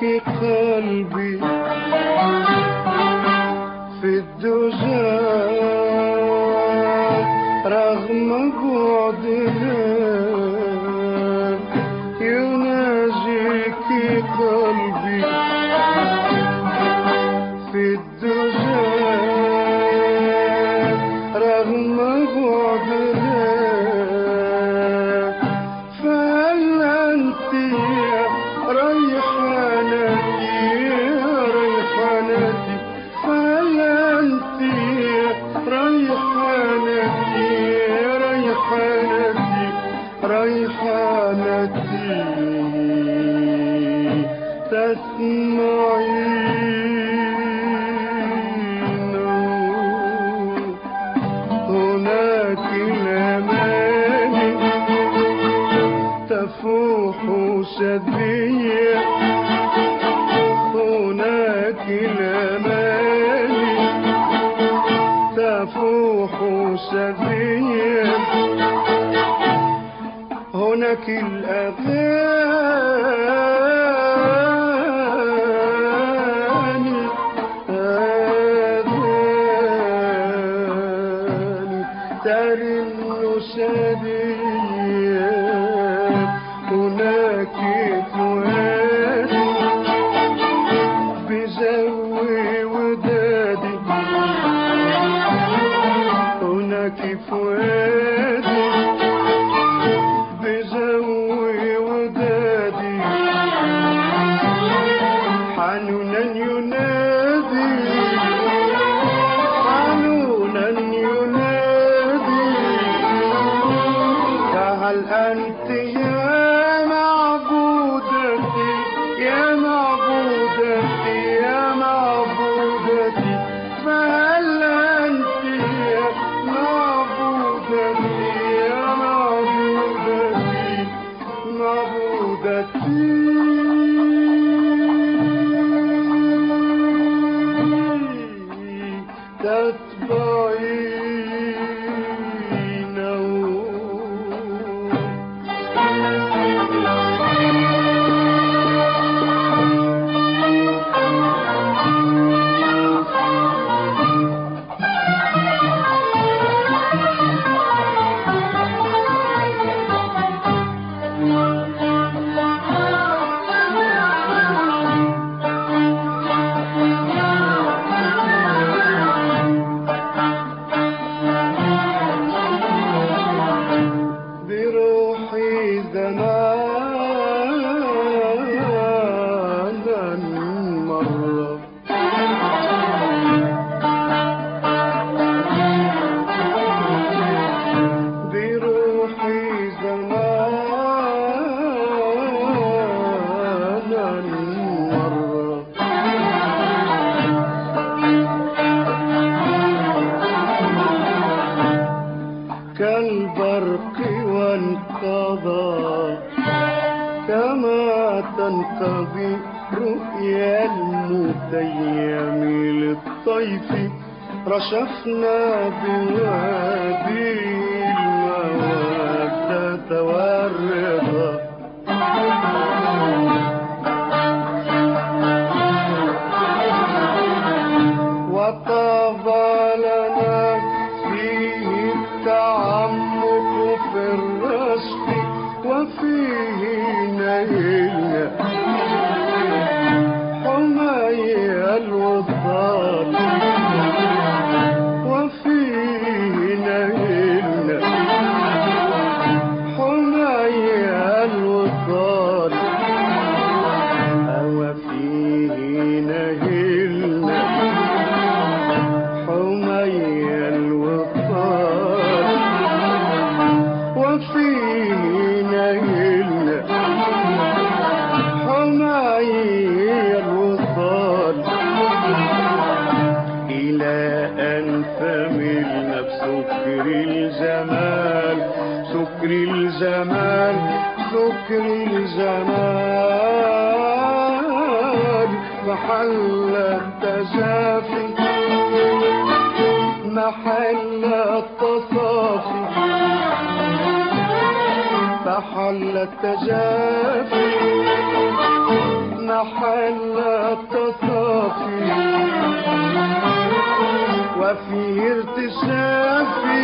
في قلبي في الدجال رغم بعدها سبية هناك الأماني تفوح هناك الأغاني derin Hüseyin anything you. الصبا كما تنقضي رؤيا المتيم للطيف رشفنا بوادي ينتمي لنفس سكر الجمال سكر الجمال سكر الجمال. محل التجافي محل التصافي. محل التجافي وفي ارتشافي.